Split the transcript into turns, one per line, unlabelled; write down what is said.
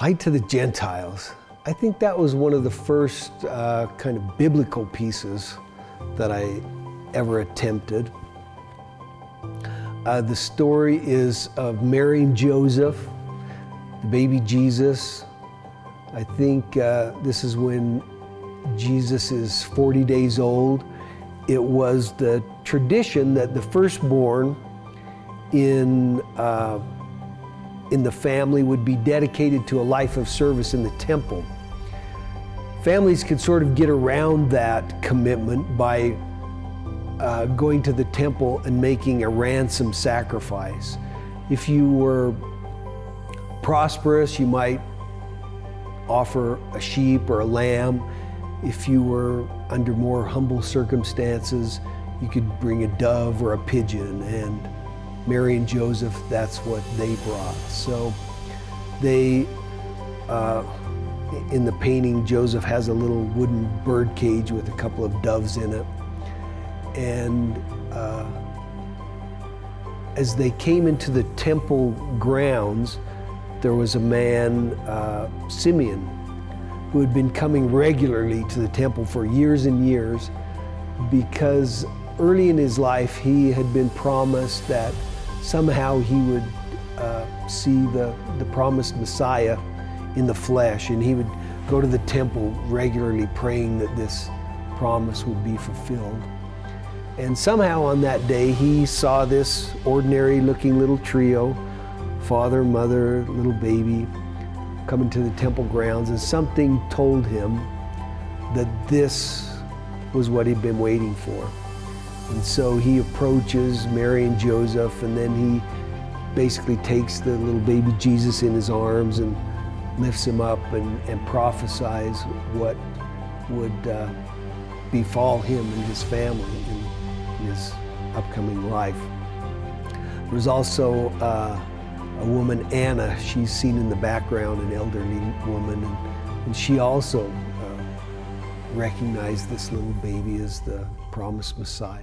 Light to the Gentiles. I think that was one of the first uh, kind of biblical pieces that I ever attempted. Uh, the story is of Mary and Joseph, the baby Jesus. I think uh, this is when Jesus is 40 days old. It was the tradition that the firstborn in uh, in the family would be dedicated to a life of service in the temple. Families could sort of get around that commitment by uh, going to the temple and making a ransom sacrifice. If you were prosperous, you might offer a sheep or a lamb. If you were under more humble circumstances, you could bring a dove or a pigeon. And Mary and Joseph, that's what they brought. So they, uh, in the painting, Joseph has a little wooden bird cage with a couple of doves in it. And uh, as they came into the temple grounds, there was a man, uh, Simeon, who had been coming regularly to the temple for years and years because early in his life he had been promised that somehow he would uh, see the, the promised Messiah in the flesh and he would go to the temple regularly praying that this promise would be fulfilled. And somehow on that day he saw this ordinary looking little trio father, mother, little baby coming to the temple grounds, and something told him that this was what he'd been waiting for. And so he approaches Mary and Joseph, and then he basically takes the little baby Jesus in his arms and lifts him up and, and prophesies what would uh, befall him and his family in, in his upcoming life. There's also uh, a woman, Anna, she's seen in the background, an elderly woman, and, and she also uh, recognized this little baby as the promised Messiah.